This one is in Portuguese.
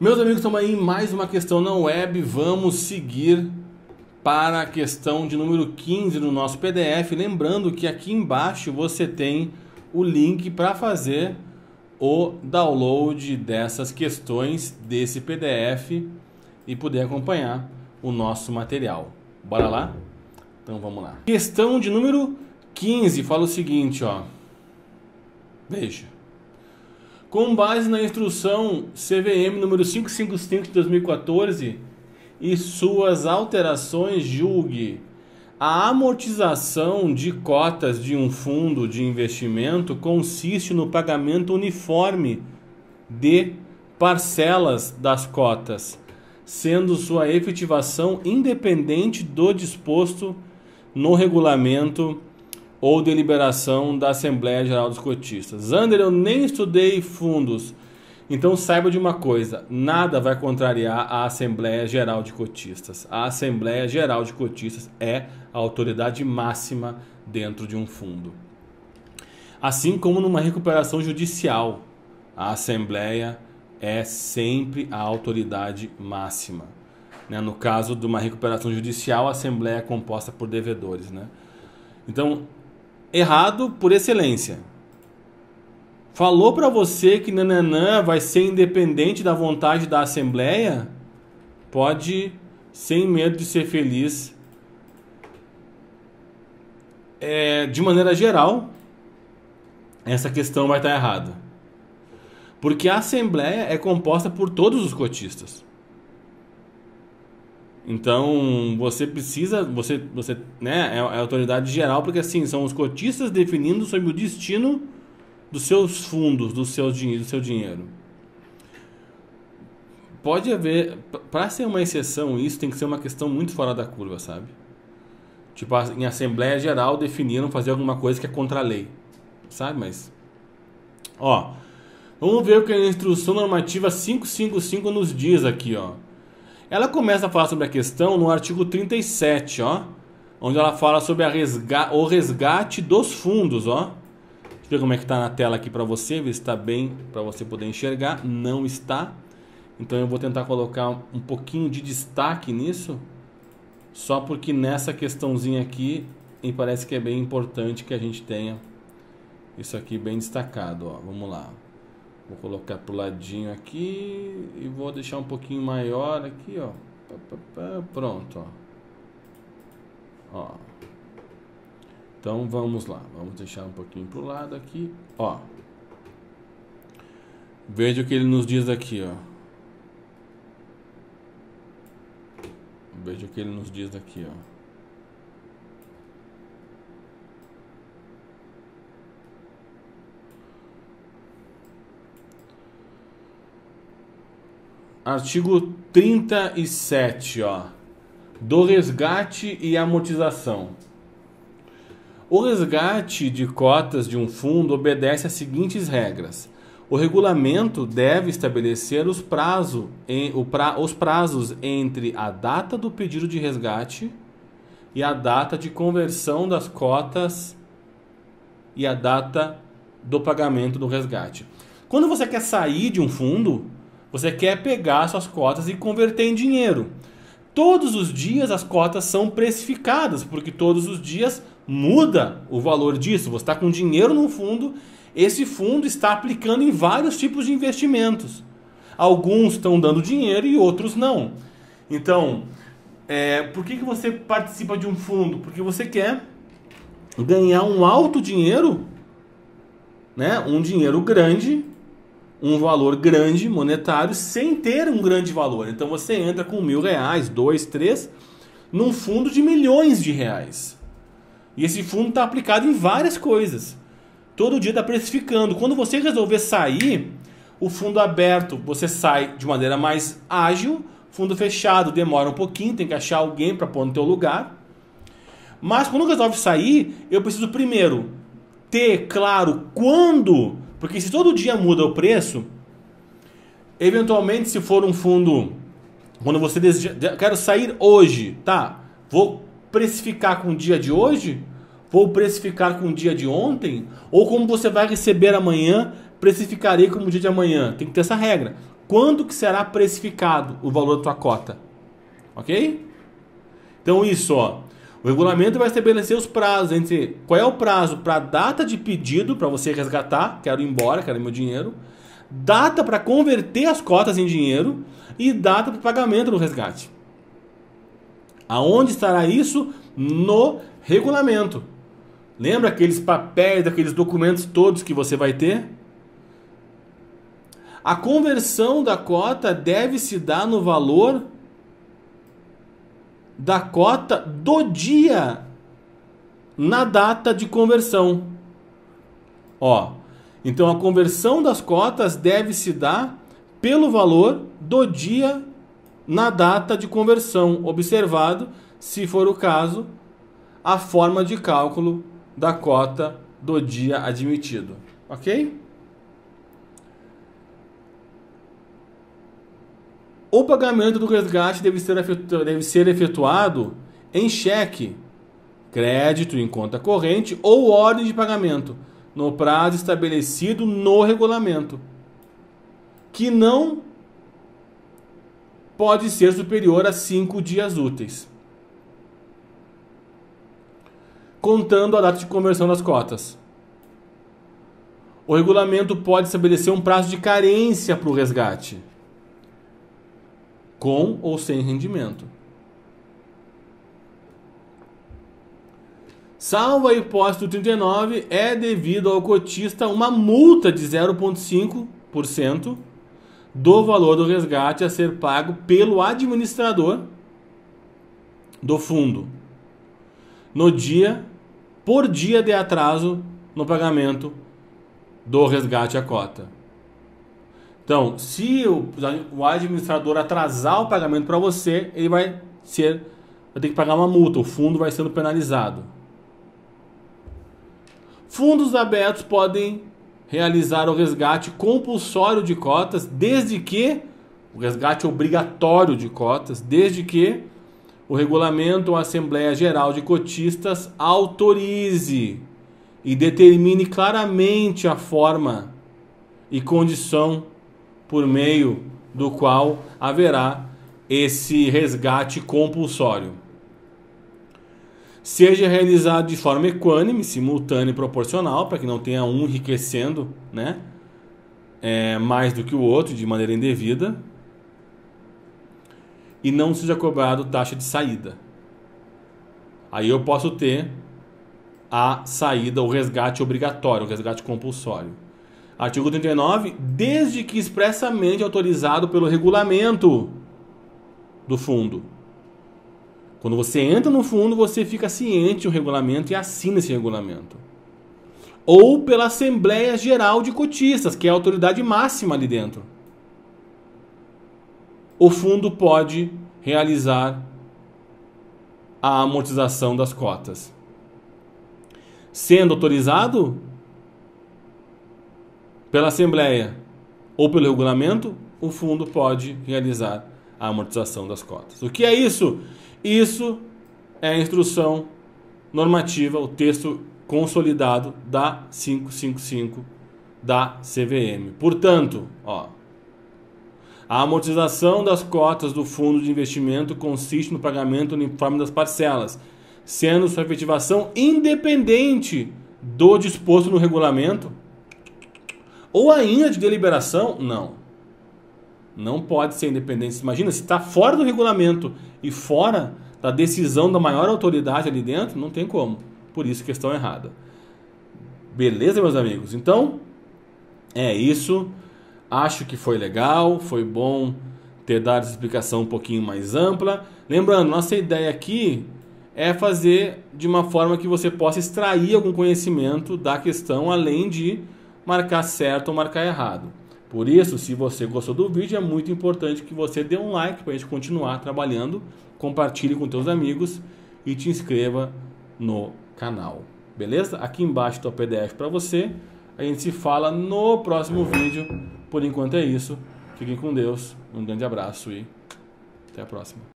Meus amigos, estamos aí em mais uma questão na web. Vamos seguir para a questão de número 15 no nosso PDF. Lembrando que aqui embaixo você tem o link para fazer o download dessas questões desse PDF e poder acompanhar o nosso material. Bora lá? Então vamos lá. Questão de número 15 fala o seguinte, ó. Veja. Com base na instrução CVM número 555 de 2014 e suas alterações, julgue a amortização de cotas de um fundo de investimento consiste no pagamento uniforme de parcelas das cotas, sendo sua efetivação independente do disposto no regulamento ou deliberação da Assembleia Geral dos Cotistas. Zander, eu nem estudei fundos, então saiba de uma coisa: nada vai contrariar a Assembleia Geral de Cotistas. A Assembleia Geral de Cotistas é a autoridade máxima dentro de um fundo. Assim como numa recuperação judicial, a Assembleia é sempre a autoridade máxima. Né? No caso de uma recuperação judicial, a Assembleia é composta por devedores. Né? Então, errado por excelência. Falou para você que Nananã vai ser independente da vontade da Assembleia? Pode, sem medo de ser feliz, é, de maneira geral, essa questão vai estar errada. Porque a Assembleia é composta por todos os cotistas. Então, você precisa, você, você, né, é, é a autoridade geral, porque assim, são os cotistas definindo sobre o destino dos seus fundos, do seu, do seu dinheiro. Pode haver, para ser uma exceção, isso tem que ser uma questão muito fora da curva, sabe? Tipo, em Assembleia Geral definiram fazer alguma coisa que é contra a lei, sabe? Mas, ó, vamos ver o que a instrução normativa 555 nos diz aqui, ó. Ela começa a falar sobre a questão no artigo 37, ó, onde ela fala sobre resga o resgate dos fundos, ó. Deixa eu ver como é que está na tela aqui para você, ver se está bem para você poder enxergar. Não está. Então eu vou tentar colocar um pouquinho de destaque nisso, só porque nessa questãozinha aqui me parece que é bem importante que a gente tenha isso aqui bem destacado, ó. Vamos lá. Vou colocar pro ladinho aqui e vou deixar um pouquinho maior aqui, ó. Pronto, ó. ó. Então vamos lá, vamos deixar um pouquinho pro lado aqui, ó. Veja o que ele nos diz aqui, ó. Veja o que ele nos diz aqui, ó. Artigo 37, ó, do resgate e amortização. O resgate de cotas de um fundo obedece às seguintes regras. O regulamento deve estabelecer os, prazo, em, pra, os prazos entre a data do pedido de resgate e a data de conversão das cotas e a data do pagamento do resgate. Quando você quer sair de um fundo, você quer pegar suas cotas e converter em dinheiro. Todos os dias as cotas são precificadas, porque todos os dias muda o valor disso. Você está com dinheiro no fundo, esse fundo está aplicando em vários tipos de investimentos. Alguns estão dando dinheiro e outros não. Então, é, por que, que você participa de um fundo? Porque você quer ganhar um alto dinheiro, né? um dinheiro grande um valor grande monetário sem ter um grande valor. Então você entra com mil reais, dois, três, num fundo de milhões de reais. E esse fundo está aplicado em várias coisas. Todo dia está precificando. Quando você resolver sair, o fundo aberto você sai de maneira mais ágil. Fundo fechado demora um pouquinho, tem que achar alguém para pôr no teu lugar. Mas quando resolve sair, eu preciso primeiro ter claro quando porque se todo dia muda o preço, eventualmente se for um fundo, quando você deseja, quero sair hoje, tá? Vou precificar com o dia de hoje, vou precificar com o dia de ontem, ou como você vai receber amanhã, precificarei como dia de amanhã. Tem que ter essa regra. Quando que será precificado o valor da tua cota? Ok? Então isso, ó. O regulamento vai estabelecer os prazos entre qual é o prazo para data de pedido para você resgatar, quero ir embora, quero meu dinheiro, data para converter as cotas em dinheiro e data para pagamento do resgate. Aonde estará isso? No regulamento. Lembra aqueles papéis, aqueles documentos todos que você vai ter? A conversão da cota deve se dar no valor da cota do dia na data de conversão. Ó, então a conversão das cotas deve se dar pelo valor do dia na data de conversão, observado, se for o caso, a forma de cálculo da cota do dia admitido. Ok? O pagamento do resgate deve ser, deve ser efetuado em cheque, crédito em conta corrente ou ordem de pagamento, no prazo estabelecido no regulamento, que não pode ser superior a cinco dias úteis, contando a data de conversão das cotas. O regulamento pode estabelecer um prazo de carência para o resgate com ou sem rendimento. Salvo a hipótese do 39, é devido ao cotista uma multa de 0,5% do valor do resgate a ser pago pelo administrador do fundo no dia por dia de atraso no pagamento do resgate à cota. Então, se o, o administrador atrasar o pagamento para você, ele vai ser vai ter que pagar uma multa, o fundo vai sendo penalizado. Fundos abertos podem realizar o resgate compulsório de cotas, desde que o resgate obrigatório de cotas, desde que o regulamento ou a Assembleia Geral de Cotistas autorize e determine claramente a forma e condição por meio do qual haverá esse resgate compulsório. Seja realizado de forma equânime, simultânea e proporcional, para que não tenha um enriquecendo né, é, mais do que o outro de maneira indevida, e não seja cobrado taxa de saída. Aí eu posso ter a saída, o resgate obrigatório, o resgate compulsório. Artigo 39, desde que expressamente autorizado pelo regulamento do fundo. Quando você entra no fundo, você fica ciente do regulamento e assina esse regulamento. Ou pela Assembleia Geral de Cotistas, que é a autoridade máxima ali dentro. O fundo pode realizar a amortização das cotas. Sendo autorizado, pela Assembleia ou pelo regulamento, o fundo pode realizar a amortização das cotas. O que é isso? Isso é a instrução normativa, o texto consolidado da 555 da CVM. Portanto, ó, a amortização das cotas do fundo de investimento consiste no pagamento uniforme das parcelas, sendo sua efetivação independente do disposto no regulamento ou ainda de deliberação? Não. Não pode ser independente. Imagina, se está fora do regulamento e fora da decisão da maior autoridade ali dentro, não tem como. Por isso, questão errada. Beleza, meus amigos? Então, é isso. Acho que foi legal, foi bom ter dado essa explicação um pouquinho mais ampla. Lembrando, nossa ideia aqui é fazer de uma forma que você possa extrair algum conhecimento da questão, além de marcar certo ou marcar errado. Por isso, se você gostou do vídeo, é muito importante que você dê um like para a gente continuar trabalhando, compartilhe com seus amigos e te inscreva no canal. Beleza? Aqui embaixo está o PDF para você. A gente se fala no próximo vídeo. Por enquanto é isso. Fiquem com Deus. Um grande abraço e até a próxima.